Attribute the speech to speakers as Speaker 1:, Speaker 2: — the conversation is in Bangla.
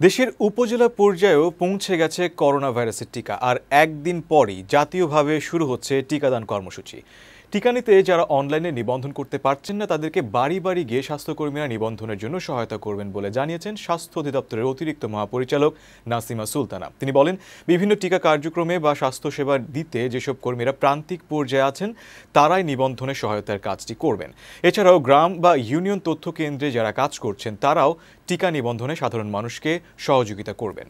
Speaker 1: দেশের উপজেলা পর্যায়েও পৌঁছে গেছে করোনা ভাইরাসের টিকা, আর একদিন পরই জাতীয়ভাবে শুরু হচ্ছে টিকাদান কর্মসূচি। টিকা নিতে যারা অনলাইনে নিবন্ধন করতে পারছেন না, তাদেরকে বাড়ি বাড়ি গিয়ে স্বাস্থ্যকর্মীরা নিবন্ধনের জন্য সহায়তা করবেন বলে জানিয়েছেন স্বাস্থ্য অধিদপ্তরের অতিরিক্ত মহাপরিচালক নাসিমা সুলতানা। তিনি বলেন, বিভিন্ন টিকা কার্যক্রমে বা স্বাস্থ্যসেবা দিতে যেসব কর্মীরা প্রান্তিক পর্যায়ে আছেন, তারাই নিবন্ধনের সহায়তার কাজটি করবেন। এছাড়াও গ্রাম বা ইউনিয়ন তথ্য কেন্দ্রে যারা কাজ করছেন, তারাও টিকা নিবন্ধনে সাধারণ মানুষকে সহযোগিতা করবেন।